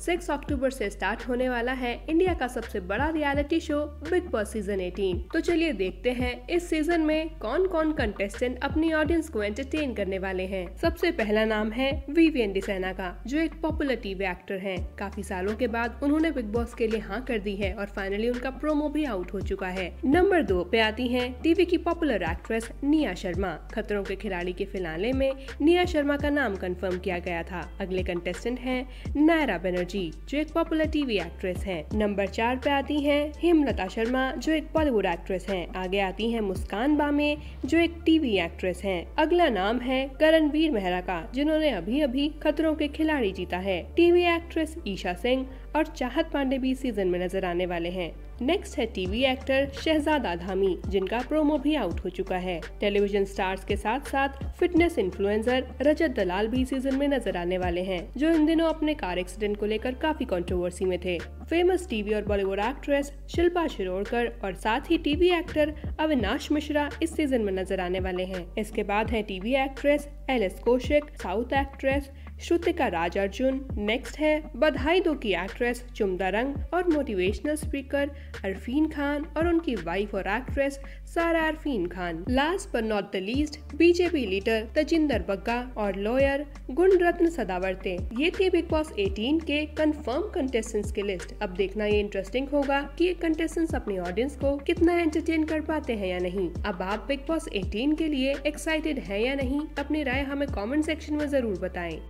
Six October से start होने वाला है इंडिया का सबसे बड़ा reality show Bigg Boss season 18 तो चलिए देखते हैं, इस सीज़न में कौन कौन कंटेस्टेंट अपनी ऑडियंस को एंटरटेन करने वाले हैं। सबसे पहला नाम है वीवीएन डिसैना का, जो एक पॉपुलर टीवी एक्टर हैं। काफ़ी सालों के बाद उन्होंने बिग बॉस के लिए हाँ कर दी है और फाइनली उनका प्रोमो भी आउट हो चुका है। नंबर दो पे आती है टीवी की पॉपुलर एक्ट्रेस निया शर्मा। खतरों के खिलाड़ी के फिनाले में निया शर्मा का नाम कन्फर्म किया गया था। अगले कंटेस्टेंट है नायरा बनर्जी। बनर्जी जो एक पॉपुलर टीवी एक्ट्रेस हैं। नंबर चार पे आती हैं हेमलता शर्मा, जो एक बॉलीवुड एक्ट्रेस हैं। आगे आती हैं मुस्कान बामे, जो एक टीवी एक्ट्रेस हैं। अगला नाम है करणवीर मेहरा का, जिन्होंने अभी अभी खतरों के खिलाड़ी जीता है टीवी एक्ट्रेस ईशा सिंह और चाहत पांडे भी सीज़न में नज़र आने वाले हैं नेक्स्ट है टीवी एक्टर शहजादा धामी जिनका प्रोमो भी आउट हो चुका है। टेलीविज़न स्टार्स के साथ साथ फिटनेस इन्फ्लुएंसर रजत दलाल भी सीज़न में नज़र आने वाले हैं, जो इन दिनों अपने कार एक्सीडेंट को लेकर काफ़ी कंट्रोवर्सी में थे। फ़ेमस टीवी और बॉलीवुड एक्ट्रेस शिल्पा शिरोडकर और साथ ही टीवी एक्टर अविनाश मिश्रा इस सीज़न में नज़र आने वाले हैं। इसके बाद है TV actress Alice Kaushik south actress Shrutika Raj Arjun next है बधाई दो की एक्ट्रेस चुमदा रंग और मोटिवेशनल स्पीकर अरफीन खान और उनकी वाइफ और एक्ट्रेस सारा अरफीन खान लास्ट पर not the least BJP leader Tajinder Bagga और लॉयर गुण रत्न सदावर्ते ये थे बिग बॉस 18 के कंफर्म कंटेस्टेंट्स की लिस्ट अब देखना ये इंटरेस्टिंग होगा कि ये कंटेस्टेंट्स अपनी ऑडियंस को कितना एंटरटेन कर पाते हैं या नहीं। अब आप बिग बॉस 18 के लिए एक्साइटेड हैं या नहीं, अपनी राय हमें कमेंट सेक्शन में ज़रूर बताएँ।